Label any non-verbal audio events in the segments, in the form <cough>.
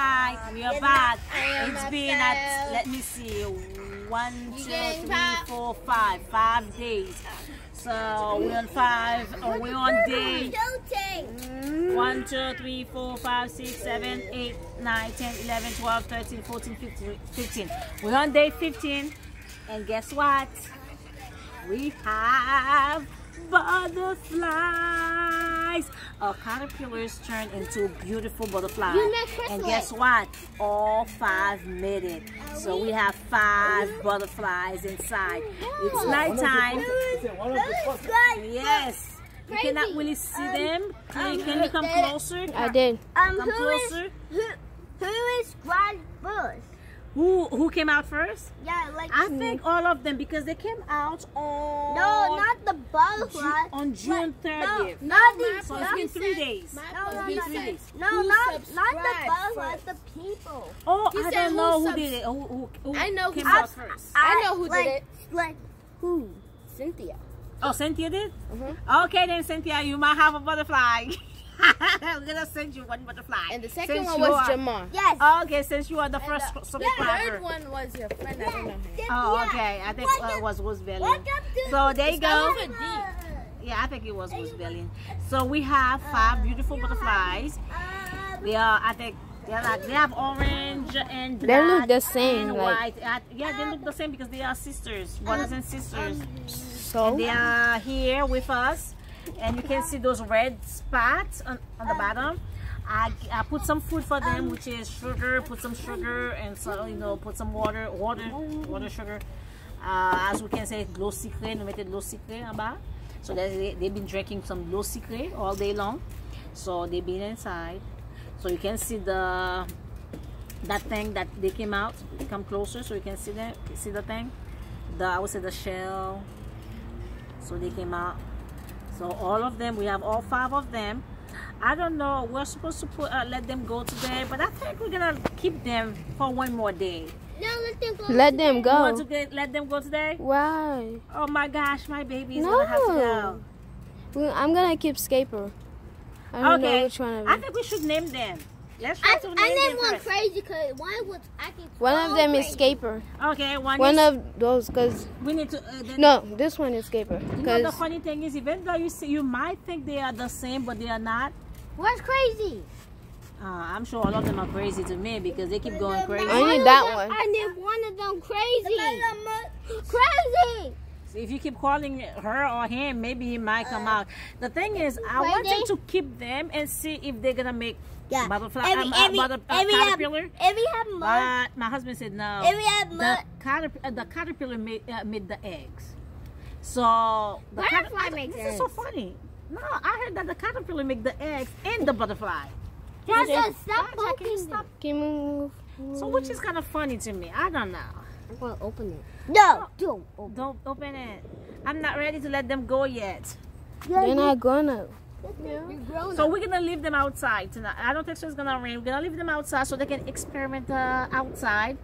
right, we are back. It's been at, let me see, one, two, three, four, five, five days. So we're on five, uh, or we're on day one, two, three, four, five, six, seven, eight, nine, ten, eleven, twelve, thirteen, fourteen, fifteen, fifteen. We're on day 15, and guess what? We have butterflies. Our uh, caterpillars turn into beautiful butterflies. And guess what? All five made it. So we have five butterflies inside. It's nighttime. Yes. You cannot really see them. Can, you- can you come closer? I did. Um, Come who is closer. who, who is Brad Bush? Who who came out first? Yeah, like I think all of them because they came out on no, not the Ju- butterfly. on June No, not the So it's been three days. No, no, no, three days. no, not not the butterfly, the people. Oh, He I said don't know who subs- did it. Who, who, who I know who came subs- out first. I know who did it. Like who? Cynthia. Oh, Cynthia did? Mhm. Okay then, Cynthia, you might have a butterfly. <laughs> <laughs> I'm gonna send you one butterfly. And the second Since one was are- Jamar. Yes. Okay, since you are the first the- The third one was your friend. I don't know her. Oh, okay. I think Welcome- uh, it was Roosevelt. welcome So there you go. Starts with D. Yeah, I think it was Roosevelt. So we have five beautiful butterflies. Um, They are, I think, they're like, they have orange and They look the same, and like- white. Uh, yeah, they look the same because they are sisters, brothers and sisters. So They are here with us, and you can see those red spots on, on the bottom. I, I put some food for them, which is sugar. Put some sugar and so you know, put some water, water, water, sugar. Uh, as we can say, l'eau sucrée. Nous mettons de l'eau sucrée. So they, they've been drinking some l'eau sucrée all day long. So they've been inside. So you can see the that thing that they came out. Come closer so you can see that. See the thing. The I would say the shell so they came out so all of them we have all five of them i don't know we're supposed to put uh, let them go today but i think we're gonna keep them for one more day no, let them go. let them you want to go. get, let them go today Why? oh my gosh my baby's gonna have to go No. I'm gonna keep Scaper. I don't know okay which one of i think we should name them let's try I, to name I named them one first. crazy because one was acting. One of them is crazy. Scaper. okay one, One is, of those, cause we need to uh, no, this one is Scaper. you know the funny thing is even though you see you might think they are the same but they are not What's crazy? uh, i'm sure all of them are crazy to me because they keep going crazy I need that one. I need one of them crazy. Crazy. If you keep calling her or him, maybe he might come out. The thing is, I wanted to keep them and see if they're gonna make Yeah. butterfly, Every- um, uh, every- butter, uh, every have- caterpillar. If we have But my husband said no. if we have The, caterp- uh, the caterpillar made, uh, made the eggs. So the Butterfly makes this is so eggs. funny. No, I heard that the caterpillar make the eggs and the butterfly. just stop you poking stop? can you move? So which is kind of funny to me. I don't know. I'm gonna open it. No, don't open. Don't open it. I'm not ready to let them go yet. They're not gonna. You're So we're gonna leave them outside tonight. I don't think so it's gonna rain. We're gonna leave them outside so they can experiment uh, outside,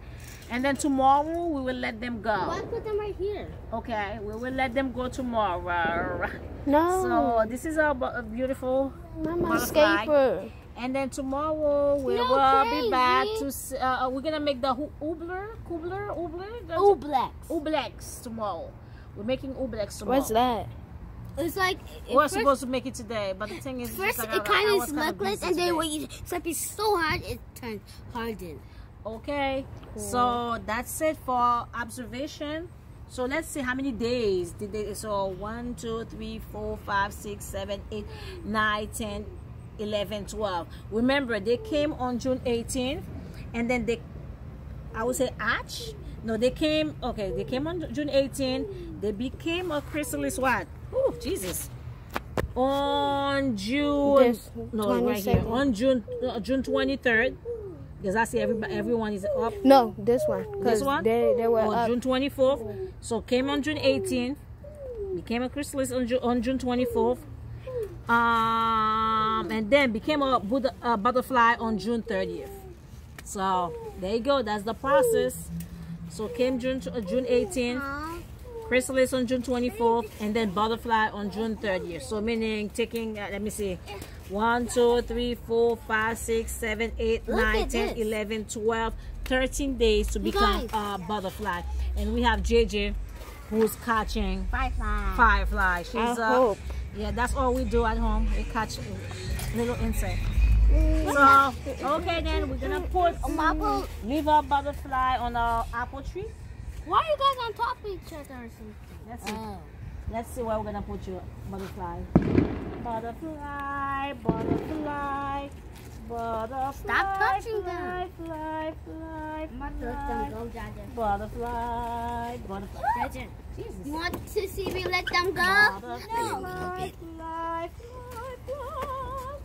and then tomorrow we will let them go. Why go. put them right here? Okay, we will let them go tomorrow. No. So this is a, bu- a beautiful, Mama butterfly. Scaper. And then tomorrow we No, will be back to. Uh, we're gonna make the hu- oobler, coobler, oobler, That's- Ooh, blacks. ooblex tomorrow. We're making ooblex tomorrow. What's that? It's like We We're first, supposed to make it today, but the thing is, first just like it kind of was smuggles, and then today. when you slap it so hard, it turns hardened. Okay, so that's it for observation. So let's see how many days did they. So 1, 2, 3, 4, 5, 6, 7, 8, 9, 10, 11, 12. Remember, they came on June 18th and then they, I would say, hatch. No, they came, okay, they came on June 18th. They became a chrysalis what? Oh, Jesus. On June, This, no, right here. On June, uh, June 23rd. Because I see everybody, everyone is up No, this one. this one? they they were on up. June 24th. So came on June 18th. Became a chrysalis on, Ju- on June 24th. Um, and then became a, Buddha, a butterfly on June 30th. So there you go. That's the process. So came June uh, June 18th, chrysalis on June 24th, and then butterfly on June 30th. So meaning taking, uh, let me see, 1, 2, 3, 4, 5, 6, 7, 8, Look 9, 10, this. 11, 12, 13 days to become guys. a butterfly. And we have JJ who's catching Firefly. firefly. She's I uh, hope. Yeah, that's all we do at home. We catch little insect. Mm. So okay then we're gonna put apple. liver butterfly on our apple tree. Why are you guys on top of each other or something? Let's see. Oh. Let's see where we're gonna put your butterfly. Butterfly, butterfly, butterfly. Stop touching fly, them. Fly, fly, I'm not fly, let them go, Jaja. Butterfly, butterfly. Jaja. Jesus. You want to see me let them go? Butterfly, No. fly, fly, fly.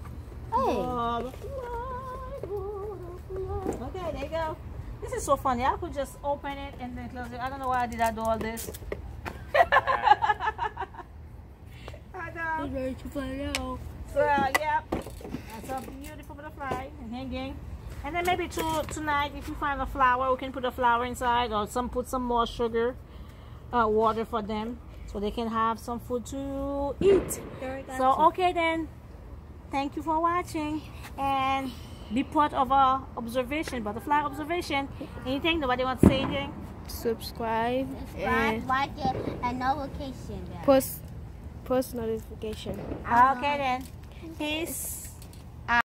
Hey. Butterfly, butterfly. Okay, there you go. This is so funny. I could just open it and then close it. I don't know why I did I do all this. <laughs> I know. ready to find out. So yeah, that's a beautiful butterfly and hanging. And then maybe to, tonight, if you find a flower, we can put a flower inside, or some put some more sugar, uh, water for them, so they can have some food to eat. So okay then, thank you for watching, and be part of our observation, butterfly observation. Anything? Nobody wants to say anything? Subscribe Subscribe, and like it, and notification post post notification. Okay then, peace.